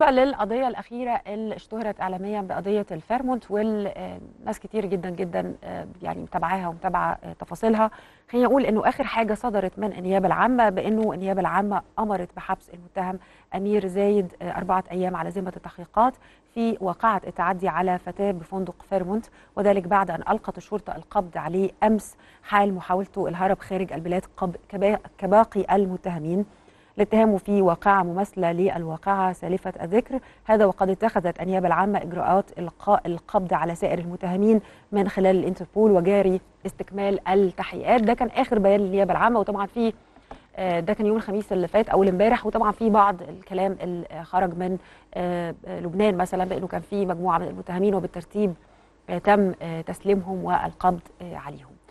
بالنسبة للقضية الأخيرة اللي اشتهرت اعلاميا بقضية الفيرمونت والناس كتير جدا جدا يعني متابعاها ومتابعة تفاصيلها. خلينا نقول إنه آخر حاجة صدرت من النيابة العامة بإنه النيابة العامة أمرت بحبس المتهم أمير زايد أربعة أيام على ذمة التحقيقات في واقعة التعدي على فتاة بفندق فيرمونت. وذلك بعد أن ألقت الشرطه القبض عليه أمس حال محاولته الهرب خارج البلاد كباقي المتهمين. لاتهامه في واقعة مماثلة للواقعة سالفة الذكر. هذا وقد اتخذت النيابة العامة إجراءات إلقاء القبض على سائر المتهمين من خلال الإنتربول وجاري استكمال التحقيقات. ده كان آخر بيان للنيابة العامة وطبعا في ده كان يوم الخميس اللي فات أول امبارح وطبعا في بعض الكلام اللي خرج من لبنان مثلا بأنه كان في مجموعة من المتهمين وبالترتيب تم تسليمهم والقبض عليهم.